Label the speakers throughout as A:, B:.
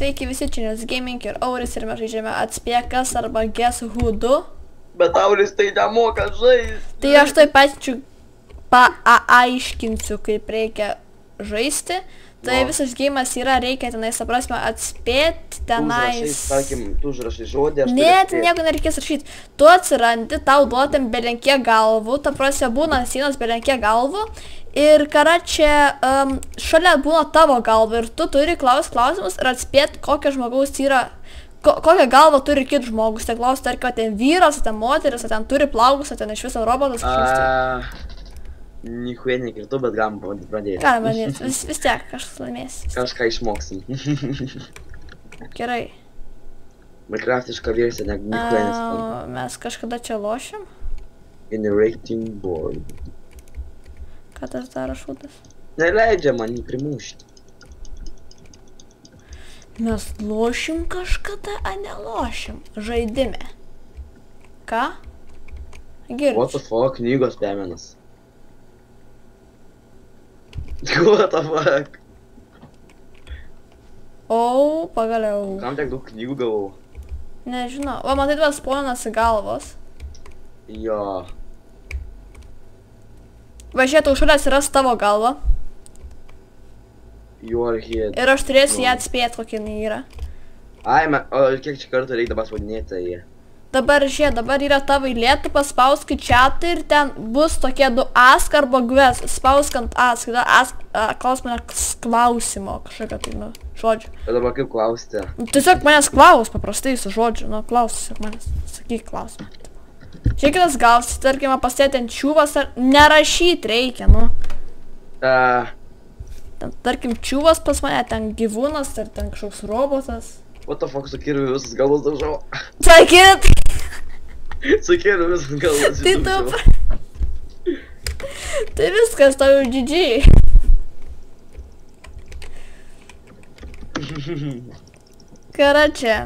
A: sveiki visi, čia Nes Gaming ir Auris ir mes žaidžiame atspėkas arba Guess Who 2.
B: Bet Auris tai nemoka žaisti.
A: Tai aš taip pačiu paaiškinsiu, kaip reikia žaisti. Tai
B: No.
A: visas gėjimas yra, reikia tenais, suprasme, atspėti tenais.
B: tarkim, tu užrašai žodį, aš
A: Ne, ten nieko nereikės rašyti. Tu atsirandi, tau duotam belenkie galvų, ta prasme būna sienos belenkie galvų. Ir kara čia um, šalia būna tavo galva ir tu turi klaus klausimus ir atspėti, kokio žmogaus yra, ko, kokią galvą turi kitas žmogus. Tai klaus, tarkim, ar ten vyras, ten moteris, ten turi plaukus, ten iš viso robotas. kažkoks tai.
B: A, Nichuė nekirtu, bet galim pradėti.
A: Ką manys, vis, vis tiek kažkas laimės.
B: Kažką išmoksim.
A: Gerai.
B: Minecraftiška versija, ne nichuė nesuprantu.
A: Mes kažkada čia lošim.
B: Generating board.
A: Ką tas daro šūdas?
B: Neleidžia man jį primušti.
A: Mes lošim kažkada, a nelošim. Žaidime. Ką?
B: What
A: Girdžiu.
B: the fuck, knygos pemenas. What the fuck?
A: O, pagaliau.
B: Kam tiek daug knygų gavau?
A: Nežinau. O, matai, tas sponinasi galvos.
B: Jo.
A: Važiuotų šalia atsiras tavo galva.
B: Your head.
A: Ir aš turėsiu ją
B: No.
A: atspėti, kokia jinai yra.
B: Ai, me, o kiek čia kartų reikia dabar tai jie?
A: Dabar žiūrėk, dabar yra tavo eilė, tu paspausk į chatą ir ten bus tokie du ask arba gves. Spausk ant ask, tada ask, a, klaus mane s- klausimo kažkokio tai, nu, žodžiu.
B: O dabar kaip klausti?
A: Nu, Tiesiog manęs klaus paprastai su žodžiu, nu, klaus tiesiog manęs, sakyk klausimą. Čia kitas gausi, tarkim, pasėti ant čiūvas ar nerašyti reikia, nu.
B: Uh,
A: Ten, tarkim, čiūvas pas mane, ten gyvūnas ar ten kažkoks robotas.
B: What the fuck, su kirviu visas galvas daužau.
A: Sakyt,
B: su kirviu visas galvas
A: tai tu... tai viskas, tau jau GG. Kara čia.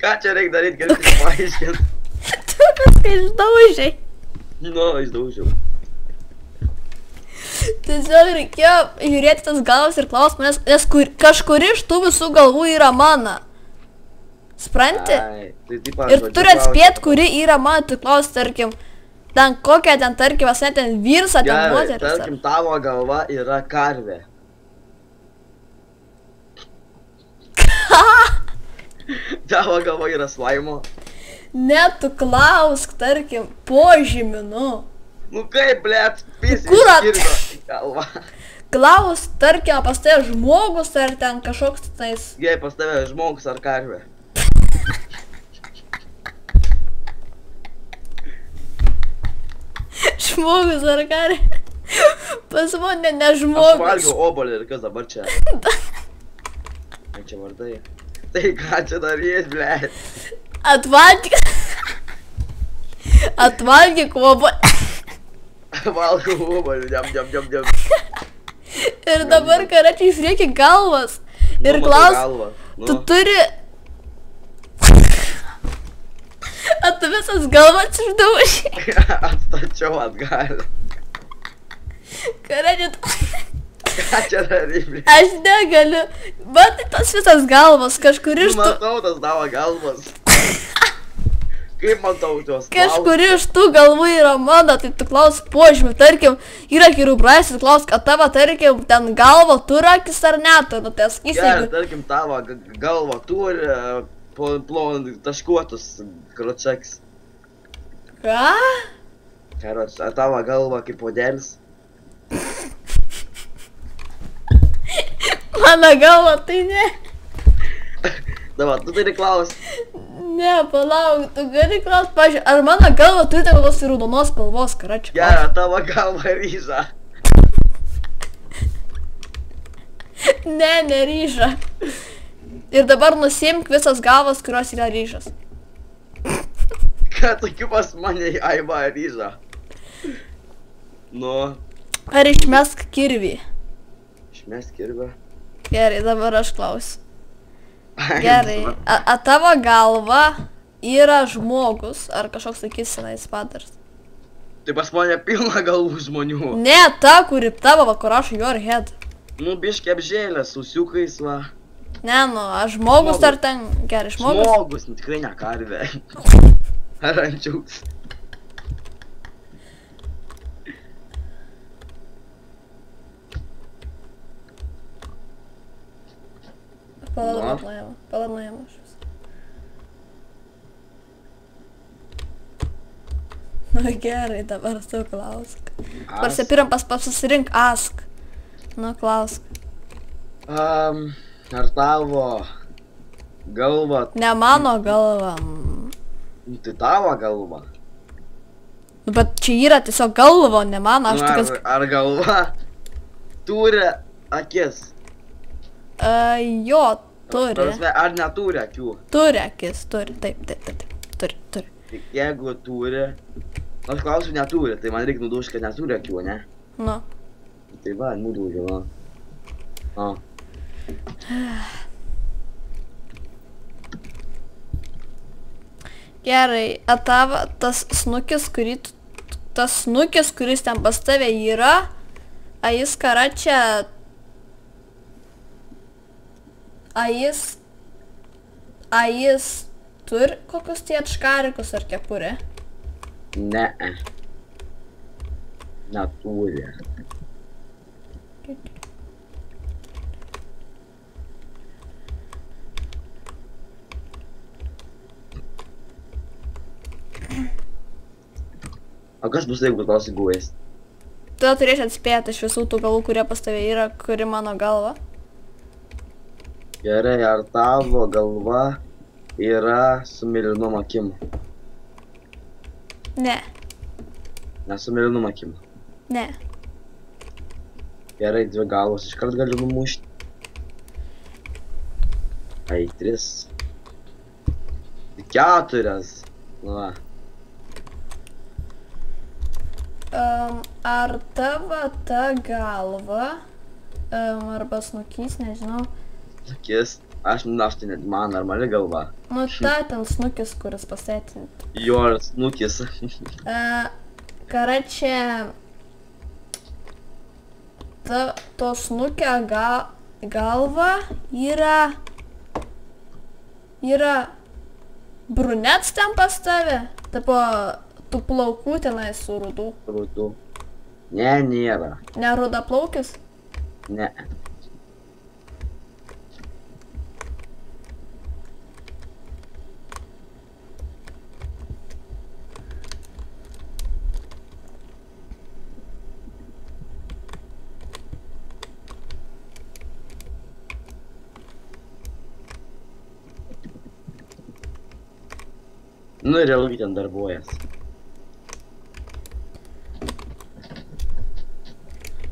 B: Ką čia reikia daryti, kad jūs paaiškint?
A: Tu viską išdaužiai.
B: Nu, išdaužiau.
A: Tiesiog reikėjo žiūrėti tas galvas ir klausti manęs, nes kur, kažkuri iš tų visų galvų yra mano. Spranti?
B: Ai, tai taip
A: Ir turi atspėti, kuri yra mano, tu klausi, tarkim, ten kokia ten, tarkim, esate ten vyras, ar ten
B: Gerai,
A: moteris. ar-
B: tarkim, tavo galva yra karvė. Tavo galva yra slaimo.
A: Ne, tu klausk, tarkim, požymį, nu.
B: Nu kaip, blėt, pisi
A: Kur
B: galva.
A: Klausk, tarkim, pas tai žmogus, ar ten kažkoks tais.
B: Jei pas tave žmogus ar karvė.
A: Žmogus ar ką. Pas mane ne
B: Aš
A: žmogus.
B: valgiau obolį ir kas dabar čia. Ką čia vardai? Tai ką čia darys, blėt?
A: Atvalgyk. Atvalgyk obo.
B: Valgau obolį, jam, jam, jam, jam.
A: Ir dabar karačiai į galvas. Ir
B: Nu,
A: klaus,
B: galvą.
A: tu
B: Nu,
A: turi... A tu visas galvas išdaužiai.
B: atstačiau atgal.
A: Karačiai,
B: Ką čia darys, blėt?
A: aš negaliu. Matai tas visas galvas, kažkur iš.
B: Matau tas tavo galvas. Kaip matau tuos
A: Kažkuri iš tų galvų yra mano, tai tu klaus požymį, tarkim, yra kirių praeis, klaus, kad tavo, tarkim, ten galva turi akis ar neturi, nu tai sakysi,
B: Gerai, tarkim, tavo galva turi e, plo- plon taškuotus kročeks.
A: Ką?
B: Karoč, ar tavo galva kaip podelis?
A: Mano galva tai ne.
B: Dabar, tu turi klausti.
A: Ne, palauk, tu gali klaus, pažiūrėjau, ar mano galva turi tokios raudonos spalvos, karačiu.
B: Ar tavo galva ryža.
A: Ne, neryža. Ir dabar nusimk visas galvas, kurios yra ryžas.
B: Kad tokiu pas mane aiba ryža. Nu,
A: Ar išmesk kirvį?
B: išmes kirvę.
A: Gerai, dabar aš klausiu. Gerai. A, a tavo galva yra žmogus ar kažkoks, sakysime, padaras?
B: Tai pas mane pilna galvų žmonių.
A: Ne, ta, kuri tavo, va, kur rašo your head.
B: Nu, biški apžėlė, su siukais, va.
A: Ne, nu, aš žmogus
B: Žmogus.
A: ar ten, gerai, žmogus.
B: Žmogus, nu tikrai ne karvė. Ar ančiuks.
A: Nuėjau aš vis. Nu gerai, dabar tu klausk. Pasipirm pas pasisirink ask. Nu, klausk.
B: Um, ar tavo galva,
A: Ne mano galva.
B: tai tavo galva?
A: Nu, bet čia yra tiesiog galva, ne mano, aš
B: Nu,
A: tokias...
B: ar, ar galva turi akis?
A: Uh, jo, turi.
B: Prasme, ar neturi akių?
A: Turi akis, turi, taip, taip, taip, taip. Turi, turi.
B: Jeigu turi, nu, aš klausiu neturi, tai man reikia nudušti, kad neturi akių, ne?
A: Nu.
B: Tai va, nudužiu, va. O.
A: Gerai, o tavo tas snukis, kurį tu... Tas snukis, kuris ten pas tave yra, a jis kara čia... A jis... A jis turi kokius tie atškarikus ar kepurė?
B: Ne. Neturi. O kas bus, jeigu tos įgūės?
A: Tada turėsi atspėti iš visų tų galų, kurie pas tave yra, kuri mano galva.
B: Gerai, ar tavo galva yra su mėlynom akim?
A: Ne,
B: Ne su mėlynom akim.
A: ne.
B: Gerai, dvi galvos iškart galiu numušti. Ai, tris. Keturias. Nu Va.
A: Um, ar tavo ta galva, um, arba snukys, nežinau,
B: Akis. Aš, na, aš net man normali galva.
A: nu ta ten snukis, kuris pasėtinti.
B: Jo snukis.
A: Uh, Karačia, ta, to snukio ga, galva yra, yra brunets ten pas tave, tipo, tų plaukų tenai su rudu.
B: Rūtų. Ne, nėra.
A: Ne ruda plaukis?
B: Ne. Nu ir ilgai ten darbuojas.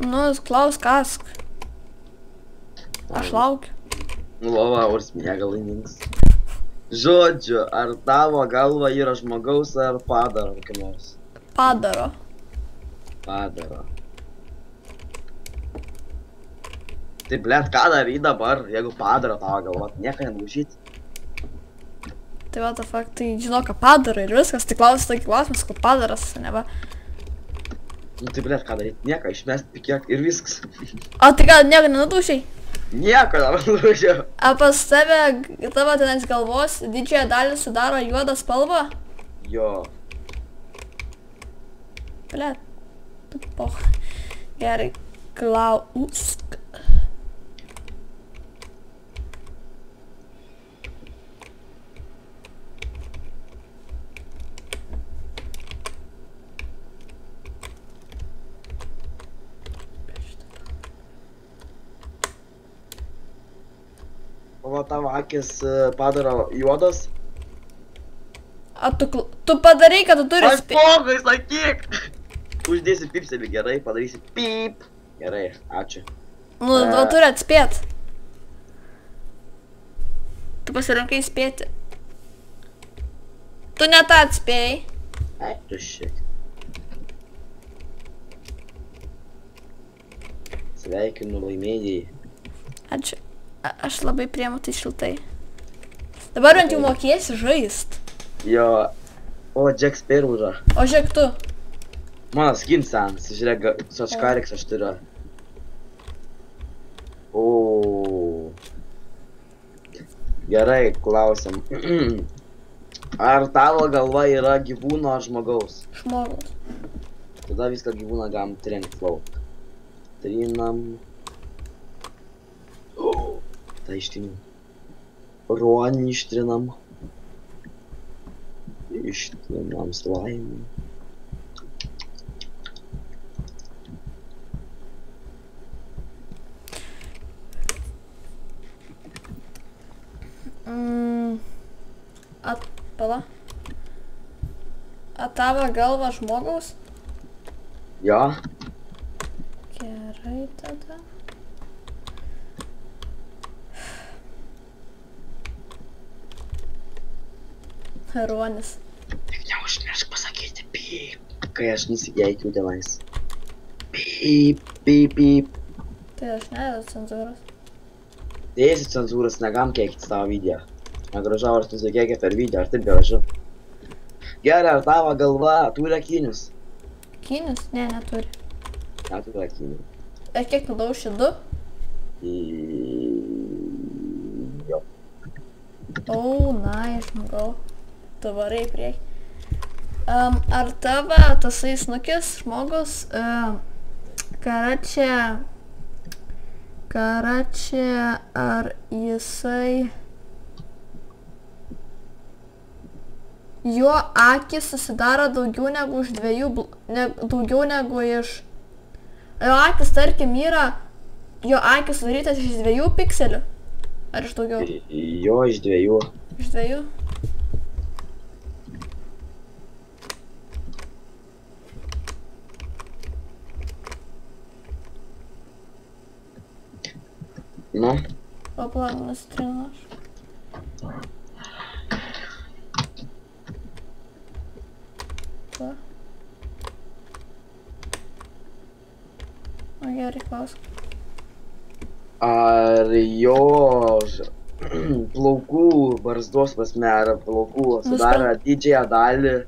A: Nu, klausk, kask. Aš laukiu.
B: Nu, va, va, urs miega laimingas. Žodžiu, ar tavo galva yra žmogaus ar padaro kokio nors?
A: Padaro.
B: Padaro. Tai blėt, ką daryt dabar, jeigu padaro tavo galva, nieko nenužyti.
A: Tai va, ta fakt, tai žinau, ką padaro ir viskas. Tai klausi tokį klausimą, sakau, padaras, ne va.
B: Nu tai blėt, ką daryt, nieko, išmest pikiek ir viskas.
A: O tai gal nieko nenudušiai?
B: nieko nuvažiavau.
A: A pas tave, tavo tenais galvos didžiąją dalį sudaro juoda spalva?
B: Jo.
A: Ble. Poch. Gerai. Klausk.
B: O tavo akis e, padaro juodas.
A: A tu, tu padarai, kad tu turi
B: Aš pogai, sakyk. Uždėsi pipselį gerai, padarysi pip. Gerai, ačiū.
A: Nu,
B: E.
A: tu turi atspėti. Tu pasirinkai spėti. Tu ne tą atspėjai.
B: Ai, tu šiek. Sveikinu laimėjai.
A: Ačiū. Aš labai priemu tai šiltai. Dabar bent jau mokėsi žaist.
B: Jo. O, Jack Sparrow yra.
A: O žiūrėk tu.
B: Mano skin senas, žiūrėk, su atškariks aš turiu. O. Gerai, klausim. Ar tavo galva yra gyvūno ar žmogaus?
A: Žmogus.
B: Tada viską gyvūną galim trenkti lauk. Trinam. Ištrinam. Ruonį ištrinam. Ištrinam slaimį.
A: Mm. At, pala. A tavo galva žmogaus?
B: Jo,
A: Gerai tada. Ruonis.
B: Tik neužmiršk pasakyti pyp, kai aš nusikeikiu tenais. Pyp, pyp, pyp.
A: Tai aš nededu cenzūros.
B: Dėsi cenzūras negam keikti savo video. Negražu, ar tu nusikeikia per video, ar taip gražu. Gerai, ar tavo galva turi akinius?
A: Kynis? Ne, neturi.
B: Neturi akinių.
A: Ir kiek nudauši du?
B: Į- Jo.
A: O, na, žmogau. Tu varai į priekį. Um, ar tavo tasai snukis žmogus, uh, karačia, karačia, ar jisai, jo akis susidaro daugiau negu iš dviejų, ne, daugiau negu iš, jo akis tarkim yra, jo akis sudarytas iš dviejų pikselių, ar iš daugiau?
B: Jo iš dviejų.
A: Iš dviejų?
B: Nu,
A: Papla, nusitrinu aš. Va. O gerai, klausk.
B: ar jo ž- plaukų barzdos prasme, ar plaukų sudaro didžiąją dalį e,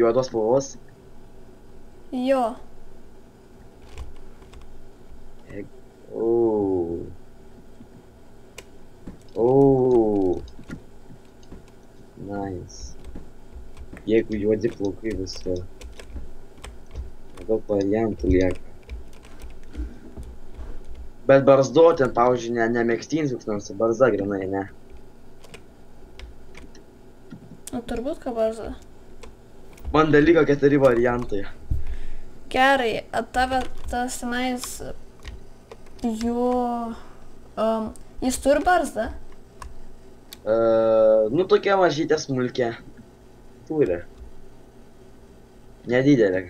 B: juodos spalvos?
A: Jo.
B: O. O. Nice. Jeigu juodi plaukai visur. Daug variantų lieka. Bet barzduotė, pavyzdžiui, ne, nemėgstins koks nors barzda grinai, ne.
A: Nu, turbūt ką barzda.
B: Man dar liko keturi variantai.
A: Gerai, a tave tas tenais jo... Um, jis turi barzdą?
B: Uh, nu tokia mažytė smulkė. Turi. Nedidelė.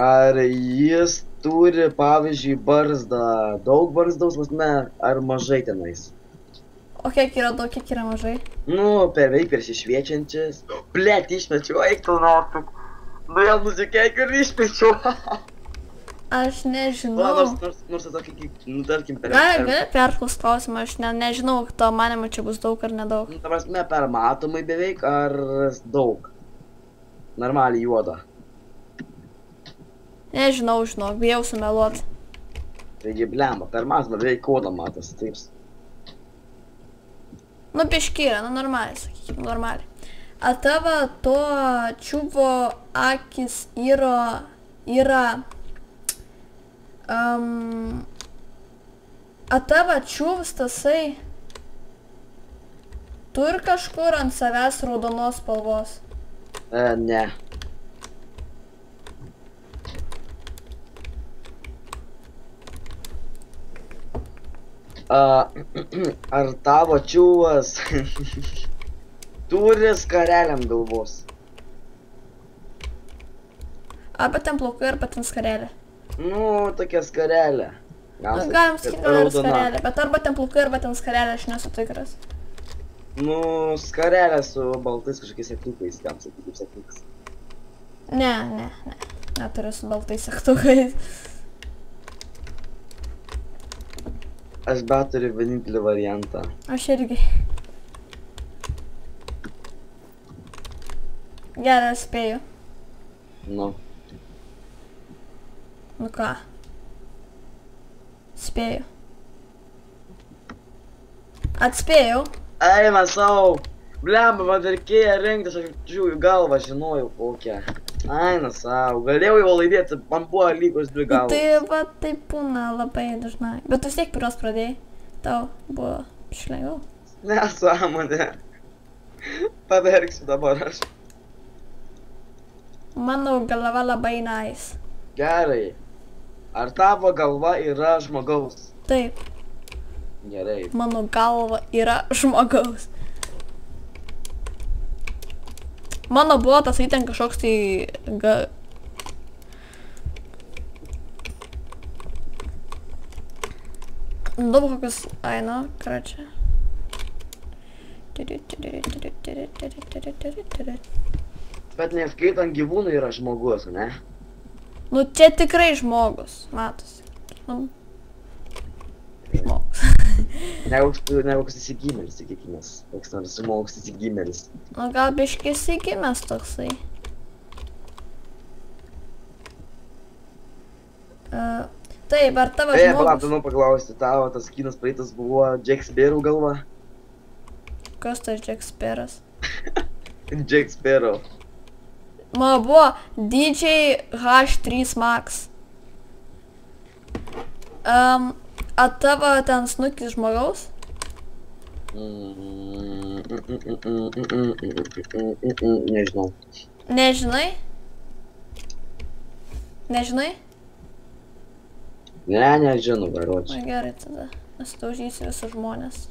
B: Ar jis turi, pavyzdžiui, barzdą, daug barzdaus, prasme, ar mažai tenais?
A: O kiek yra daug, kiek yra mažai?
B: Nu, beveik persišviečiančias. Blet, išmečiau, eik tu nafik. Nu, jau nusikeikiu ir išmečiau.
A: Aš
B: Na,
A: nežinau.
B: nors, nors, nors tokį, kaip, nu, tarkim, per... Per-
A: gali perklaus klausimą, aš ne, nežinau, to manimo čia bus daug ar nedaug.
B: Nu, ta prasme, per matomai beveik, ar daug? Normaliai juoda.
A: Nežinau, žinok, bijau sumeluot.
B: Taigi, blemba, per matomai beveik kodą matas, taip.
A: Nu, biškyrė, nu, normaliai, sakykime, normaliai. A tavo to čiuvo akis yra, yra, um, a tavo čiuvas tasai turi kažkur ant savęs raudonos spalvos.
B: E, ne. A, ar tavo čiūvas turi skarelę ant galvos?
A: Arba ten plaukai, arba ten skarelė.
B: Nu, tokia skarelė.
A: Nu,
B: sakyt,
A: galim
B: kad
A: sakyti,
B: raudona.
A: skarelė, bet arba ten plaukai, arba ten skarelė, aš nesu tikras.
B: Nu, skarelė su baltais kažkokiais sektukais, kam sakyti, kaip sektukas.
A: Ne, ne, ne. Neturiu su baltais sektukais.
B: Aš bet turiu vienintelį variantą.
A: Aš irgi. Gerai, spėju.
B: Nu.
A: Nu ką? Spėju. Atspėjau.
B: Eina savo. Blemba, man reikėjo rinktis, aš žiūriu galvą, žinojau kokią. Eina savo. Galėjau jau laimėti, man buvo lygus dvi
A: Nu,
B: galvos.
A: Tai va taip būna labai dažnai. Bet tu vis tiek pirmas pradėjai. Tau buvo šlengviau.
B: Nesąmonė. Paverksiu dabar aš.
A: Mano galva labai nice.
B: Gerai. Ar tavo galva yra žmogaus?
A: Taip,
B: Gerai.
A: mano galva yra žmogaus. Mano buvo tas ten kažkoks tai... Ga... Nu, kokius... Ai, nu, kračia.
B: Bet neskaitant gyvūnų yra žmogus, ne?
A: Nu, čia tikrai žmogus, matosi. Nu, žmogus.
B: Neauks, neauks įsigimėlis, sakykime. Koks nors žmogus įsigimėlis.
A: Nu, gal biškis įgimęs toksai. Uh, taip, ar tavo
B: E, palauk,
A: žmogus...
B: nu paklausti, tavo tas kinas praeitas buvo Jack Sparrow galva?
A: Kas tas Jack Sparrows?
B: Jack Sparrow
A: mano buvo DJH3 Max. Um, a tavo ten snukis žmogaus?
B: Nežinau.
A: Nežinai? Nežinai?
B: Ne, nežinau, varuočiai.
A: Na gerai tada, aš taužysiu visus žmonės.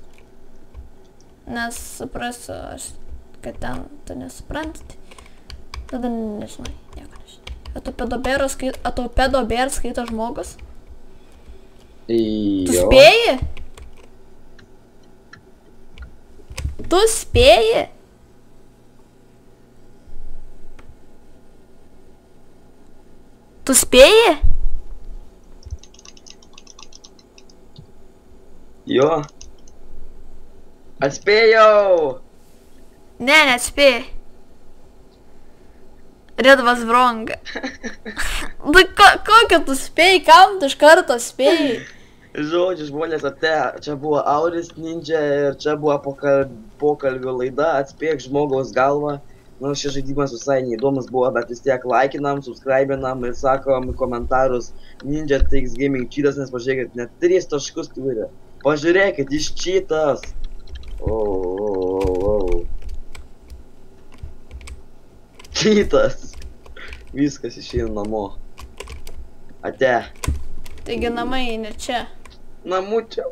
A: Nes suprasiu, aš, kad ten tu nesuprantate. Tada nežinai, nieko nežinai. O tu pedobėras skaito, o tu pedobėras skaito žmogus? Tu
B: Jo.
A: spėji? Tu spėji? Tu spėji?
B: Jo. Atspėjau.
A: Ne, nespėjai. Red was wrong. Nu, ko, kokio tu spėjai, kam tu iš karto spėjai?
B: Žodžiu, žmonės ate, čia buvo Auris Ninja ir čia buvo pokal... pokalbio laida, atspėk žmogaus galvą. Nors šis žaidimas visai neįdomus buvo, bet vis tiek laikinam, subscribinam ir sakom komentarus Ninja Takes Gaming cheatas, nes pažiūrėkit, net 3 taškus turi. Pažiūrėkit, jis cheatas. O, o, o, o. Cheatas. Viskas išeina namo. Ate.
A: Taigi namai, ne čia.
B: Namučio.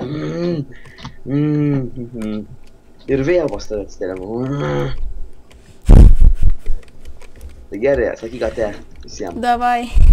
B: Mm. Mm. Mm. Ir vėl pas tave atsitėliau. Mm. Tai gerai, sakyk ate visiems.
A: Davai.